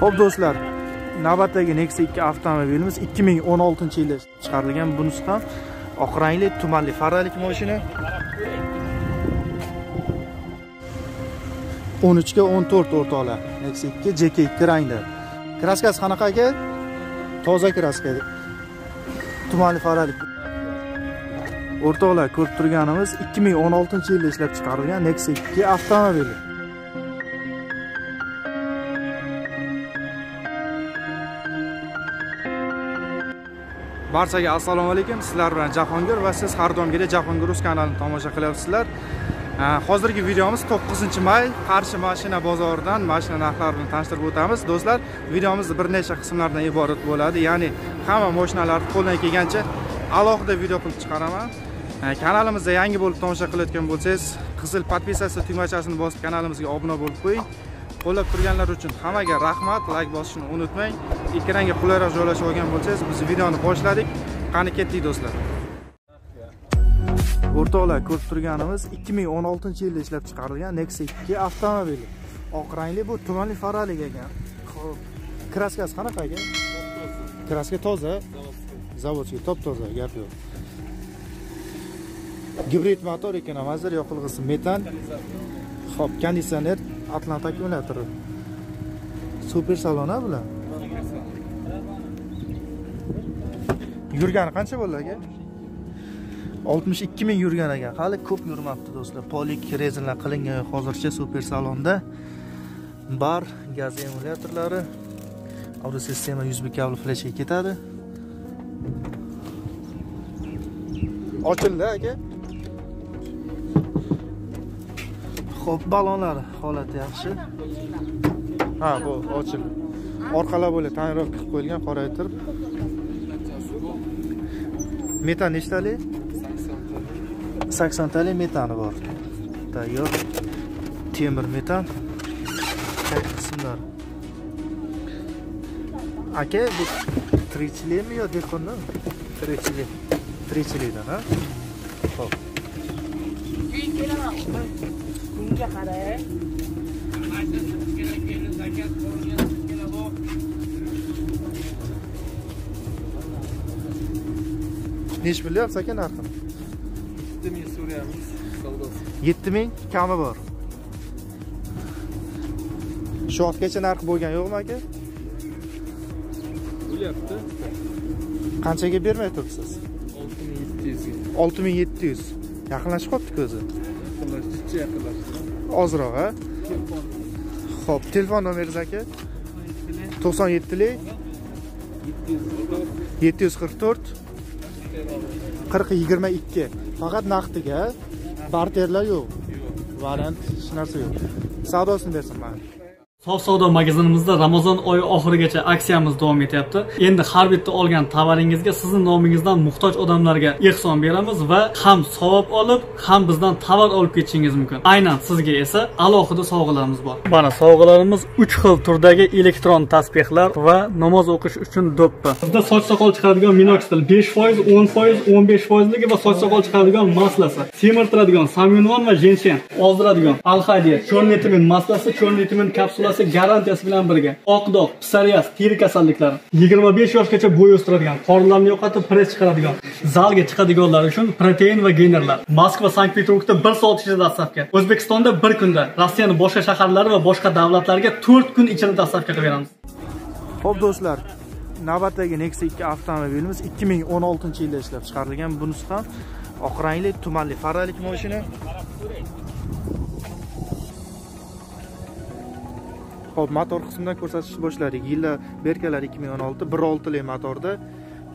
Xo'p do'stlar, navbatdagi Nexia 2 avtomobilimiz 2016 yilda chiqarilgan. Bunisi ham oq rangli tumanli faralik mashina. 13 ga 14 o'rtoqlar. Nexia 2 JK2 rangda. Kraskasi qanaqa aka? Toza kraska. Tumanli faralik. O'rtoqlar, ko'rib turganimiz 2016 yilda ishlab chiqarilgan Nexia 2 avtomobili. Barchaga assalomu alaykum. Sizlar bilan jahongir va siz har doimgidek jahongir rus kanalini tomosha qilyapsizlar. Hozirgi videomiz 9 may. Qarshi mashina bozoridan mashina narxlari bilan tanishtirib o'tamiz. Do'stlar videomiz bir necha qismlardan iborat bo'ladi. Ya'ni hamma mashinalarni qo'ldan kelgancha alohida video qilib chiqaraman. Kanalimizda yangi bo'lib tomosha qilayotgan bo'lsangiz qizil podpisatsiya tugmachasini bosib kanalimizga obuna bo'lib qo'ying. Qo'llab turganlar uchun hammaga rahmat layk bosishni unutmang. Ekranga qulayroq joylashib olgan bo'lsangiz biz videoni boshladik. Qani ketdik do'stlar? O'rtoqlar ko'rib turganimiz 2016 yilda ishlab chiqarilgan Nexia 2 avtomobili. Oq rangli bu tumanli faralik ekan ho'p kraskasi qanaqa ekan kraska toza. Zavodskiy top toza gap yo'q. Gibrid motor ekan hozir yoqilg'isi metan. Ho'p konditsioner Atlanta akkumulyatori. Super salon a bular. Yurgani qancha bo'ldi aka? 62 ming yurgan ekan. Hali ko'p yurmabdi do'stlar. Polik rezinlar qilingan hozircha super salonda. Bar, gaz emulyatorlari, audio sistema USB kabel flashga ketadi. Ochildi aka. Xo'p, balonlar holati yaxshi. Ha, bu ochil. Orqalar bo'lib tayyorroq qilib qo'yilgan, qoraytirib. Metan nechtali? 80 tali metani bor. Tayyor. Temir metan. qaysi qismlar. Aka, bu tirikchilikmi yo dehqonni? Tirikchilik. Tirikchilikdan, ha? Xo'p. Bunga qara Nechi bilyapsiz aka narxini? 7000 so'rayapmiz savdosi. 7000 kami bor. Shu vaqtgacha narx bo'lgan yo'qmi aka? Bo'lyapti. Qanchaga bermay turibsiz? 6700 ga. 6700. Yaqinlashib qolibdi o'zi. Yaqinlashdi, yaqinlashdi. Ozroq, a ho'p telefon nomeringiz aka? to'qson yettilik yetti yuz qirq to'rt qirq yigirma ikki Faqat naqdiga, barterlar yo'q. Variant hech narsa yo'q. Savdosini bersin mana. Sof savdo magazinimizda Ramazon oyi oxirigacha aksiyamiz davom etyapti. Endi har bitta olgan tovaringizga sizning nomingizdan muhtoj odamlarga ehson beramiz va ham savob olib, ham bizdan tovar olib ketishingiz mumkin. Aynan sizga esa alohida sovg'alarimiz bor. Mana sovg'alarimiz 3 xil turdagi elektron tasbehlar va namoz o'qish uchun do'ppi. Bizda soch soqol chiqaradigan minoxidil 5%, 10%, 15% ligi va soch soqol chiqaradigan maslasi, semirtiradigan samyunvan va jenshen, ozdiradigan alhadiya, timin maslasi, timin kapsulasi garantiyasi bilan birga oq dog' psoriaz teri kasalliklari 25 yoshgacha bo'y o'stiradigan qorinlarni yo'qotib press chiqaradigan zalga chiqadiganlar uchun protein va geynerlar moskva sankt peterburgda bir soat ichida dastavka o'zbekistonda bir kunda rossiyani boshqa shaharlari va boshqa davlatlarga 4 kun ichida dastavka qilib beramiz ho'p do'stlar, navbatdagi Nexia 2 avtomobilimiz 2016 yilda ishlab chiqarilgan. Bunisi ham oq rangli tumanli faralik mashina. Xo'p, motor qismidan ko'rsatishni boshladik. Yillar berkalar 2016, 1.6 li motorda.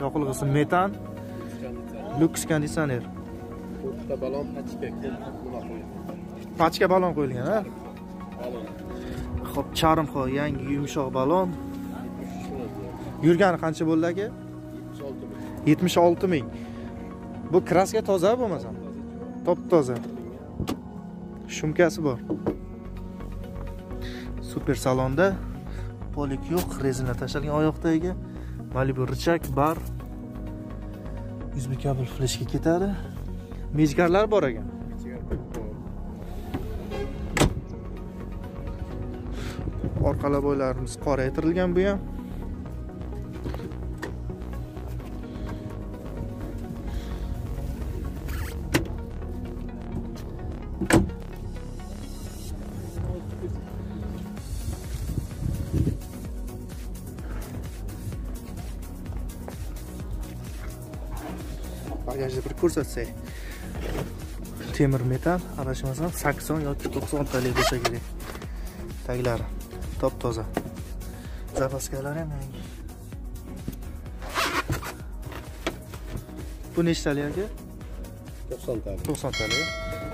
Yoqilg'isi metan, Lux konditsioner. To'rtta balon pachka. Pachka balon qo'yilgan, ha? Balon. Charmxo, yangi yumshoq balon. Yurgani qancha bo'ldi aka? 76 76 ming. Bu kraska toza bo'lmasam? Top toza. Shumkasi bor. Super salonda polik yo'q, rezina tashlangan oyoqdagi. Malibu richak bar. USB kabel fleshga ketadi. Mejgarlar bor ekan. orqala bo'ylarimiz qora qoraytirilgan bu ham ko'rsatsak temir metal adashmasam sakson yoki to'qsontalik bo'lsa kerak. Taglari top toza zapaskalari ham yangi bu nechtalik aka to'qsontalik to'qsontalik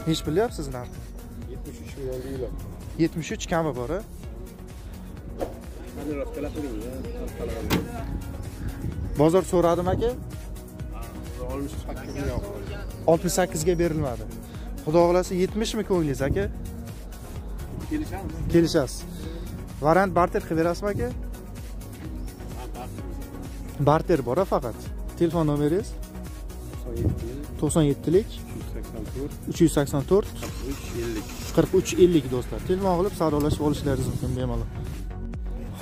nechi bilyapsiz narxi yetmish uch million deyiladi. Yetmish uch kami bor a? Bozor so'radim aka oltmish sakkizga berilmadi. Xudo xohlasa yetmishmi ko'nglingiz aka. Kelishamiz. Kelishasiz. Variant barter qilib berasizmi aka barter. Bor a faqat. Telefon nomeringiz? To'qson yetti to'qson yettilik. Uch yuz sakson to'rt qirq uch ellik do'stlar. Telefon qilib savdolashib olishlaringiz mumkin bemalol.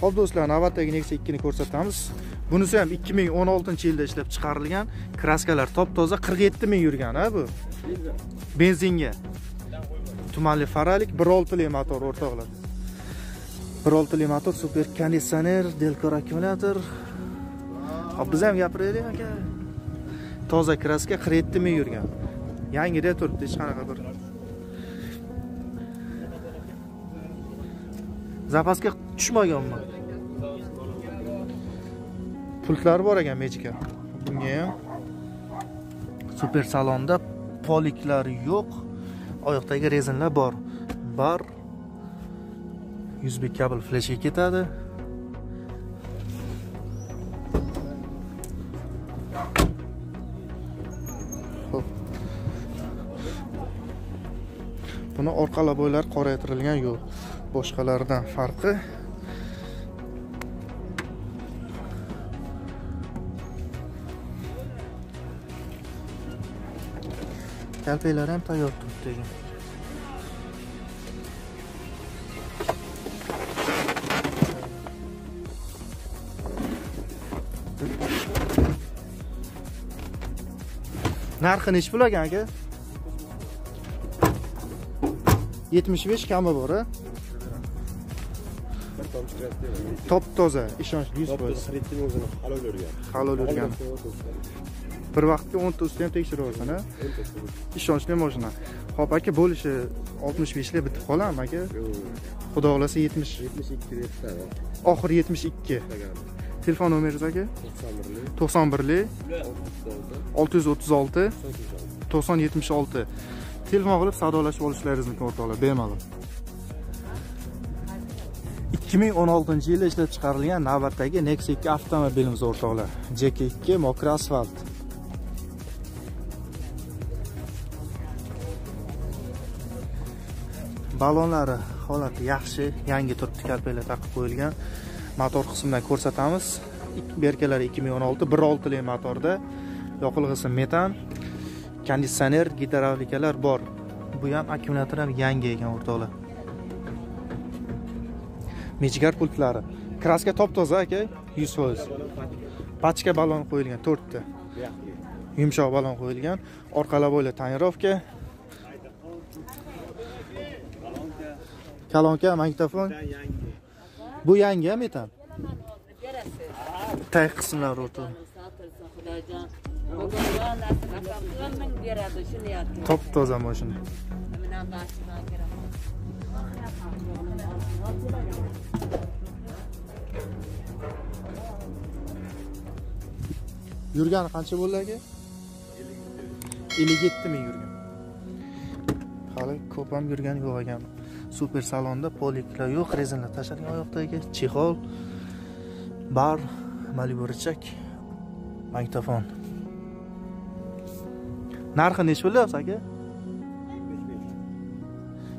Ho'p do'stlar navbatdagi nexia ikkini ko'rsatamiz bunisi ham ikki ming o'n oltinchi yilda ishlab chiqarilgan kraskalar top toza qirq yetti ming yurgan a bu? Benzinga. Tumanli faralik bir oltili motor o'rtoqlar bir oltili motor super konditsioner delkor akkumulyator. Hop biz ham gapiraylik aka. Toza kraska qirq yetti ming yurgan. Yangida turibdi hech qanaqa bir. Zapaska tushmaganmi? Pultlari bor ekan mejika bunga ham super salonda poliklar yo'q. Oyoqdagi rezinlar bor. Bar. Yuzbek kabel fleshga ketadi. Xo'p. buni orqa laboylar qoraytirilgan yo'q boshqalaridan farqi kalpaklari ham tayyor turibdi ekan narxi nechi pul ekan aka? Yetmish besh kami bor a? Tomchi deyman top toza ishonchli yuz foiz xaridni o'zini halol o'rgan halol urgan bir vaqtga o'nta usti ham tekshiryorsan a ishonchli mashina ho'p aka bo'lishi oltmish beshga bitib qoladimi aka xudo xohlasa yetmish yetmish ikki debdi oxiri yetmish ikki telefon nomeringiz aka to'qson birlik olti yuz o'ttiz olti to'qson yetmish olti telefon qilib savdolashib olishlaringiz mumkin o'rtoqlar bemalol 2016 yili ishlab chiqarilgan navbatdagi nexia 2 avtomobilimiz o'rtoqlar. Jk ikki mokri asfalt. Balonlari holati yaxshi yangi turibdi karpelar taqib qo'yilgan. Motor qismidan ko'rsatamiz. Berkalari 2016 1.6 li motorda. Yoqilg'isi metan konditsioner gidravlikalar bor. Bu ham akkumulyator ham yangi ekan o'rtoqlar. Mijgar pultlari. Kraska top toza aka 100% pachka balon qo'yilgan to'rtta. Yumshoq balon qo'yilgan. Orqa laboylar tonirovka kalonka magnitofon bu yangi ham metan? Tag qismlari o'rtoq top toza mashina. Yurgani qancha bo'ldi aka? Ellik yetti ming yurgan. Hali ko'p ham yurgani yo'q ekan super salonda poliklar yo'q rezinlar tashalgan oyoqdagi chexol bar malibu richak magnitofon narxi nechi bo'lyapti aka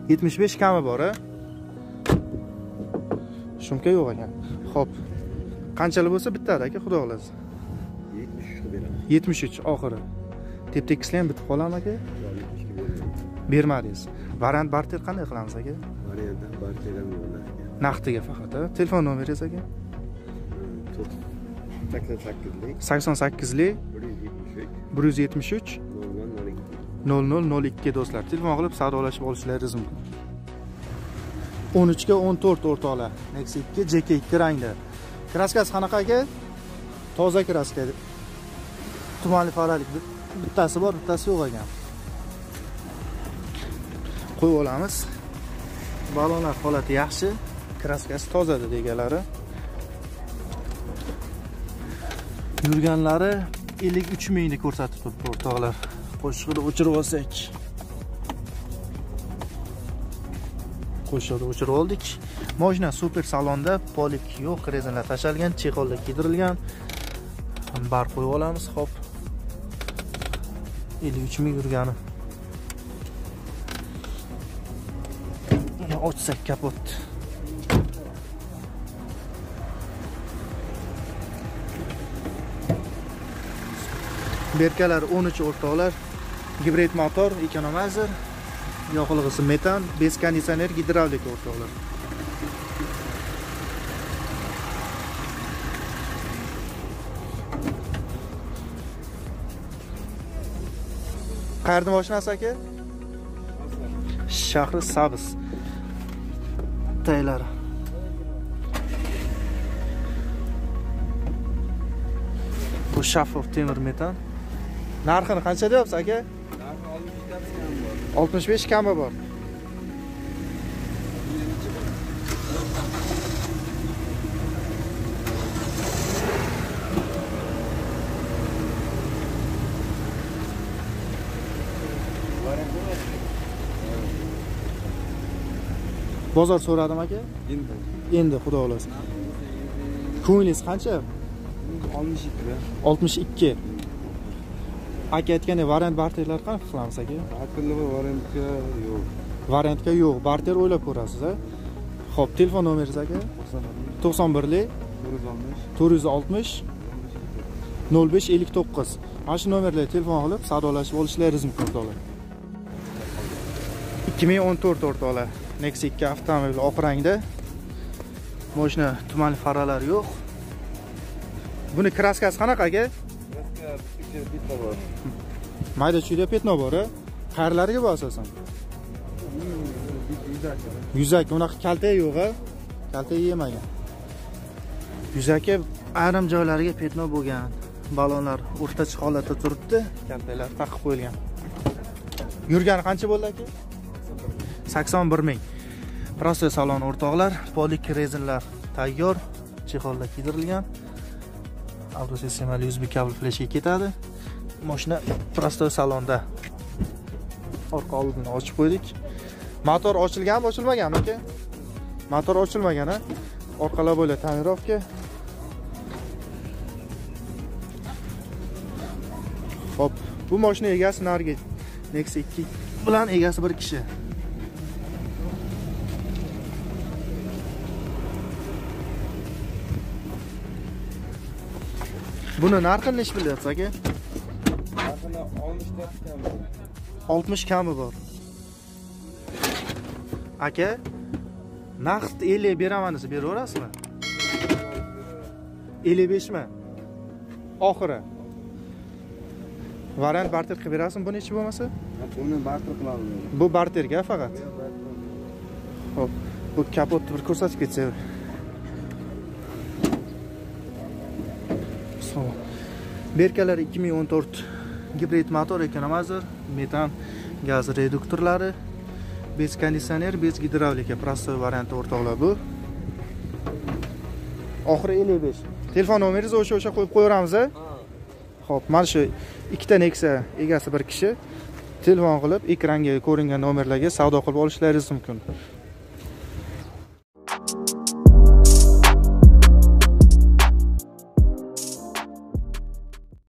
yetmish besh kami bor a? Shumka yo'q ekan ho'p qanchalik bo'lsa bitadi aka xudo xohlasa yetmish uchga beraman. Yetmish uch oxiri. Tep tekislar ham bitib qoladimi aka. Bermadingiz. Variant barter qanday qilamiz aka? Variantda barchadan yo'llar naqdiga faqat a? Telefon nomeringiz aka? Sakson sakkizlik. Sakson sakkizlik. Bir yuz yetmish uch bir yuz yetmish uch nol nol nol ikki nol nol nol ikki do'stlar telefon qilib savdolashib olishlaringiz mumkin 13 ga 14 o'rtoqlar nexi ikki jk ikki rangda kraskasi qanaqa aka toza kraska tumanli faralik bittasi bor bittasi yo'q ekan qo'yib olamiz balonlar holati yaxshi kraskasi toza dedi egalari yurganlari ellik uch mingni ko'rsatib turibdi o'rtoqlar qo'shiqni o'chirib olsak. Qo'shiqni o'chirib oldik. Moshina super salonda polik yo'q rezinlar tashalgan chexollar kiydirilgan. Bar qo'yib olamiz hop ellik uch ming yurgani Mana ochsak kapot. Berkalar 13 o'rtoqlar. Gibrid motor ekonomizer yoqilg'isi metan bez konditsioner gidravlik o'rtoqlar qayerdan mashinasi aka shahri sabz. Taylari bu shaffof temir metan. Narxini qancha deyapsiz aka? Oltmish besh kami bor bozor so'radim aka. Endi. Endi xudo xohlasa. Ko'nglingiz qancha? Oltmish ikki. Oltmish ikki aka aytgandek variant barterlar qanaqa qilamiz aka? Variantga yo'q. Variantga yo'q. Barter o'ylab ko'rasiz a ho'p telefon nomeringiz aka? To'qson birlik. to'rt yuz oltmish. nol besh ellik to'qqiz. Mana shu nomerlarga telefon qilib savdolashib olishlaringiz mumkin o'rtoqlar ikki ming o'n to'rt o'rtoqlar nexi ikki avtomobil oq rangda. Moshina tuman faralari yo'q. Buni kraskasi qanaqa aka bitta bor mayda chuyda petno bor a? Qayrlariga bu asosan. Yuzaki unaqa kalta yo'q a? Kalta yemagan. Yuzaki ayrim joylariga petno bo'lgan balonlar o'rtacha holatda turibdi. Kaltalar taqib qo'yilgan. Yurgani qancha bo'ldi aka? Sakson bir ming. Prostoy salon o'rtoqlar polik rezinlar tayyor chexollar kiydirilgan avtosistemali usb kabel fleshga ketadi. Mashina prostoy salonda. Orqa oldini ochib qo'ydik. Motor ochilganmi ochilmaganmi aka? Motor ochilmagan a orqalar bo'ylab tonirovka hop bu mashina egasi narigi Nexia 2 bilan egasi bir kishi. Buni narxini nechi bilyapsiz aka? narxini oltmishta kami 60 kami bor. Aka, naqd 50 beraman desa beraverasizmi? 55 mi? Oxiri. Variant barter qilib berasizmi buni nechi bo'lmasa? buni barter qilamiz Bu barterga faqat. Xo'p, bu kapotni bir ko'rsatib ketsa. Tamam. Berkalar 2014 gibrid motor ekonomizer, metan gaz reduktorlari, bez konditsioner, bez gidravlika prostoy varianti o'rtoqlar bu. Oxiri 55. Telefon nomeringizni o'sha o'sha qo'yib qo'yaveramiz a? Xo'p, mana shu ikkita Nexia egasi bir kishi telefon qilib ekranga ko'ringan nomerlarga savdo qilib olishlaringiz mumkin.